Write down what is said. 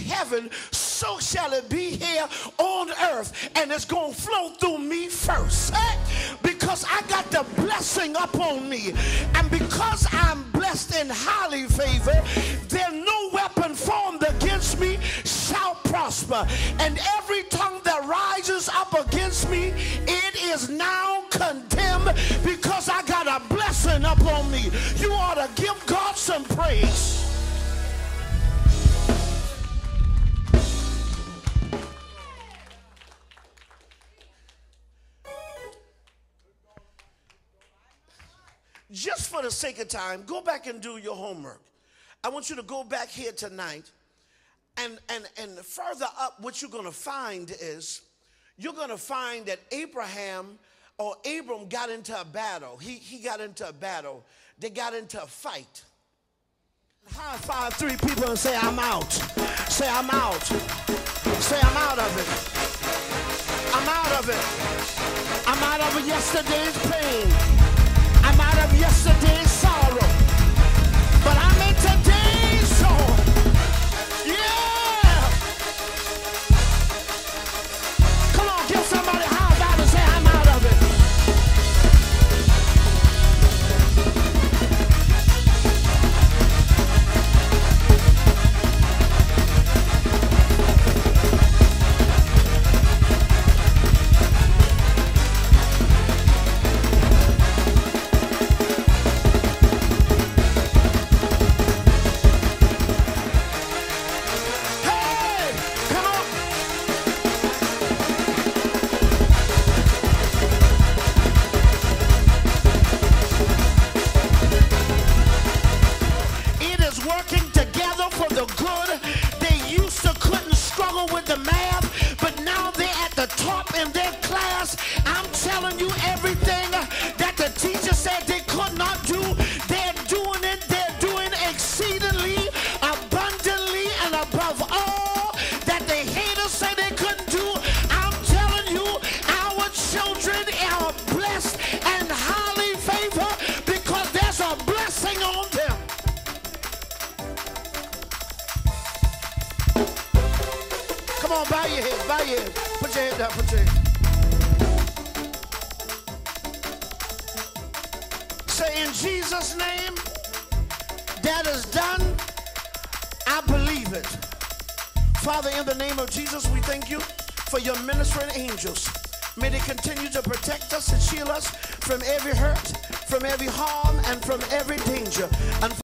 heaven, so shall it be here on earth. And it's going to flow through me first. Because I got the blessing upon me. And because I'm blessed in highly favor, there no weapon formed against me shall prosper. And every tongue that rises up against me, it is now condemned because I got a blessing upon me. You ought to give God some praise. Just for the sake of time, go back and do your homework. I want you to go back here tonight and, and, and further up, what you're going to find is you're going to find that Abraham or Abram got into a battle. He, he got into a battle. They got into a fight. High five three people and say, I'm out. Say, I'm out. Say, I'm out of it. I'm out of it. I'm out of yesterday's pain. I'm out of yesterday's sorrow. On, bow your head, bow your head. Put your head down, put your head. Say in Jesus' name, that is done. I believe it. Father, in the name of Jesus, we thank you for your ministering angels. May they continue to protect us and shield us from every hurt, from every harm, and from every danger. And